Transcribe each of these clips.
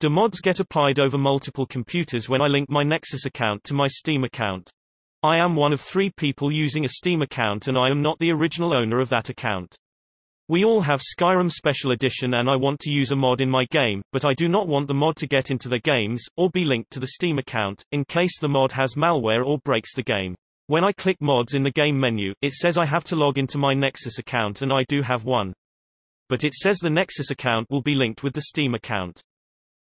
Do mods get applied over multiple computers when I link my Nexus account to my Steam account? I am one of three people using a Steam account and I am not the original owner of that account. We all have Skyrim Special Edition and I want to use a mod in my game, but I do not want the mod to get into the games, or be linked to the Steam account, in case the mod has malware or breaks the game. When I click mods in the game menu, it says I have to log into my Nexus account and I do have one. But it says the Nexus account will be linked with the Steam account.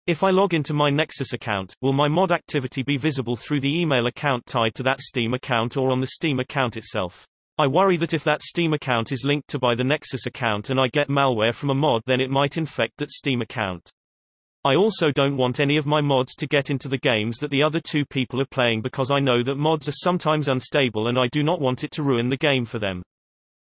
If I log into my Nexus account, will my mod activity be visible through the email account tied to that Steam account or on the Steam account itself? I worry that if that Steam account is linked to by the Nexus account and I get malware from a mod then it might infect that Steam account. I also don't want any of my mods to get into the games that the other two people are playing because I know that mods are sometimes unstable and I do not want it to ruin the game for them.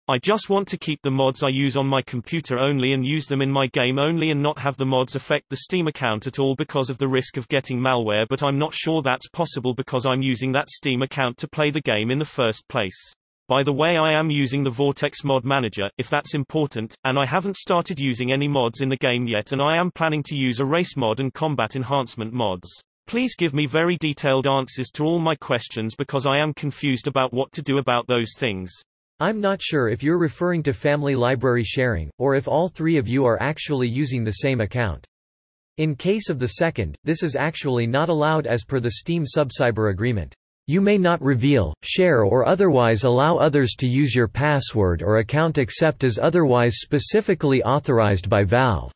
I just want to keep the mods I use on my computer only and use them in my game only and not have the mods affect the Steam account at all because of the risk of getting malware but I'm not sure that's possible because I'm using that Steam account to play the game in the first place. By the way I am using the Vortex Mod Manager, if that's important, and I haven't started using any mods in the game yet and I am planning to use a race mod and combat enhancement mods. Please give me very detailed answers to all my questions because I am confused about what to do about those things. I'm not sure if you're referring to family library sharing, or if all three of you are actually using the same account. In case of the second, this is actually not allowed as per the Steam Subscriber Agreement. You may not reveal, share or otherwise allow others to use your password or account except as otherwise specifically authorized by Valve.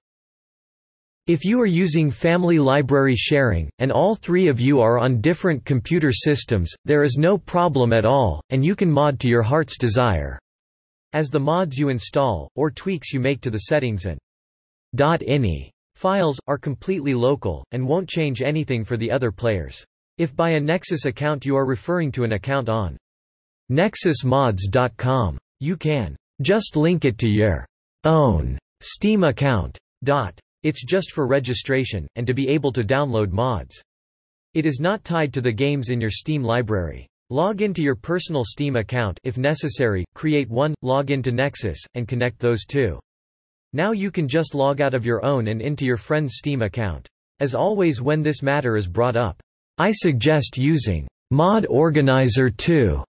If you are using family library sharing, and all three of you are on different computer systems, there is no problem at all, and you can mod to your heart's desire. As the mods you install, or tweaks you make to the settings and .ini files, are completely local, and won't change anything for the other players. If by a Nexus account you are referring to an account on nexusmods.com, you can just link it to your own Steam account. It's just for registration, and to be able to download mods. It is not tied to the games in your Steam library. Log into your personal Steam account if necessary, create one, log into Nexus, and connect those two. Now you can just log out of your own and into your friend's Steam account. As always when this matter is brought up, I suggest using Mod Organizer 2.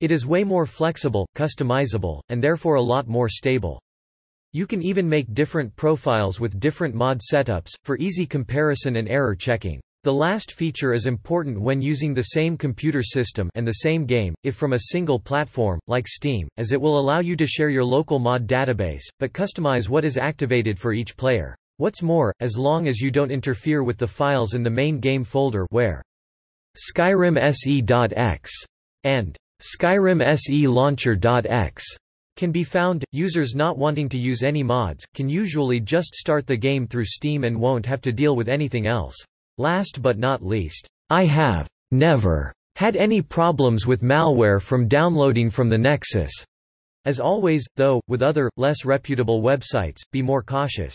It is way more flexible, customizable, and therefore a lot more stable. You can even make different profiles with different mod setups, for easy comparison and error checking. The last feature is important when using the same computer system and the same game, if from a single platform, like Steam, as it will allow you to share your local mod database, but customize what is activated for each player. What's more, as long as you don't interfere with the files in the main game folder where SkyrimSE.exe and SkyrimSE can be found, users not wanting to use any mods, can usually just start the game through Steam and won't have to deal with anything else. Last but not least, I have never had any problems with malware from downloading from the Nexus. As always, though, with other, less reputable websites, be more cautious.